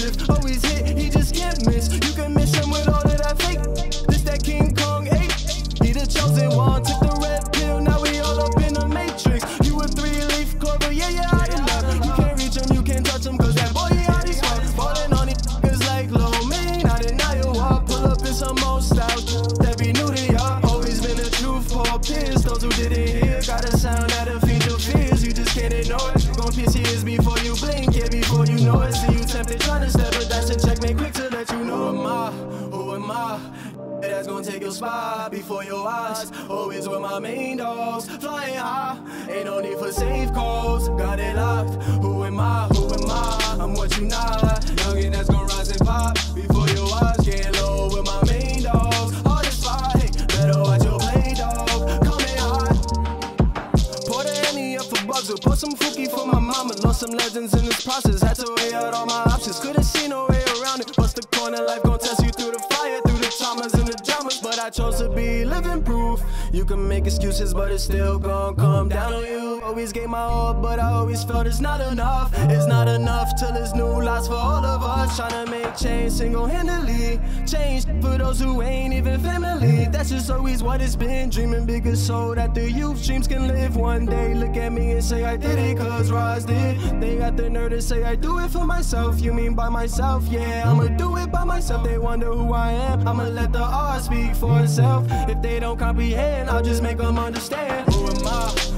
the. Always hit, he just can't miss Gonna take your spot before your eyes. Always with my main dogs, flying high. Ain't no need for safe calls, got it locked. Who am I? Who am I? I'm what you not. Youngin' that's gonna rise and pop before your eyes. Getting low with my main dogs. All this fight, better watch your play, dog. Coming high. Pour the Henny up for bugs, or pour some Fuki for my mama. Lost some legends in this process, had to weigh out all my options. Couldn't see no way around it. Chose to be living proof. You can make excuses, but it's still gon' come down on you. Always gave my all, but I always felt it's not enough. It's not enough till it's new lives for all of us. Tryna make change single handedly. Change for those who ain't family. That's just always what it's been. Dreaming bigger so that the youth dreams can live one day. Look at me and say I did it, cause Raz did. They got the nerve to say I do it for myself. You mean by myself? Yeah, I'ma do it by myself. They wonder who I am. I'ma let the art speak for itself. If they don't comprehend, I'll just make them understand. Who am I?